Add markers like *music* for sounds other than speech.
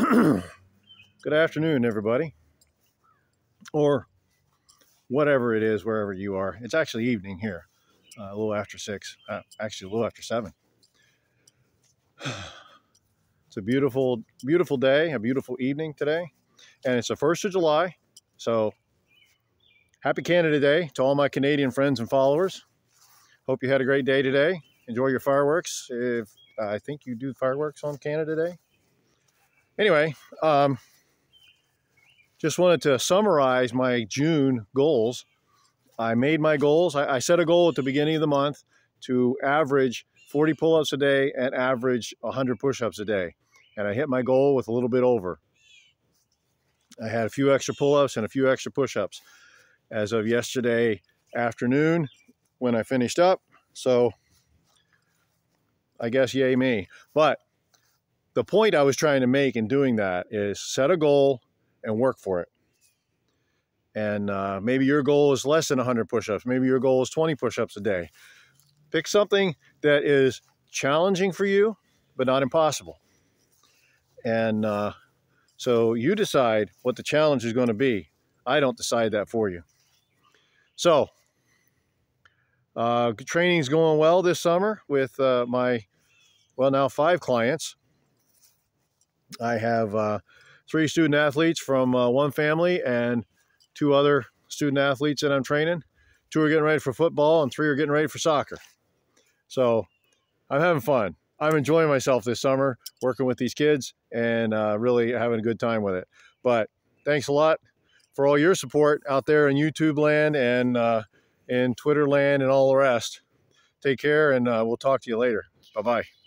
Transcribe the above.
*clears throat* Good afternoon, everybody. Or whatever it is, wherever you are. It's actually evening here, uh, a little after six, uh, actually, a little after seven. *sighs* It's a beautiful, beautiful day, a beautiful evening today. And it's the 1st of July. So happy Canada Day to all my Canadian friends and followers. Hope you had a great day today. Enjoy your fireworks. If uh, I think you do fireworks on Canada Day. Anyway, um, just wanted to summarize my June goals. I made my goals. I, I set a goal at the beginning of the month to average 40 pull-ups a day and average 100 push-ups a day. And I hit my goal with a little bit over. I had a few extra pull-ups and a few extra push-ups as of yesterday afternoon when I finished up. So I guess yay me. But the point I was trying to make in doing that is set a goal and work for it. And uh, maybe your goal is less than 100 push-ups. Maybe your goal is 20 push-ups a day. Pick something that is challenging for you, but not impossible. And uh, so you decide what the challenge is going to be. I don't decide that for you. So, uh, training's going well this summer with uh, my, well, now five clients. I have uh, three student athletes from uh, one family and two other student athletes that I'm training. Two are getting ready for football and three are getting ready for soccer. So I'm having fun. I'm enjoying myself this summer working with these kids and uh, really having a good time with it. But thanks a lot for all your support out there in YouTube land and uh, in Twitter land and all the rest. Take care and uh, we'll talk to you later. Bye bye.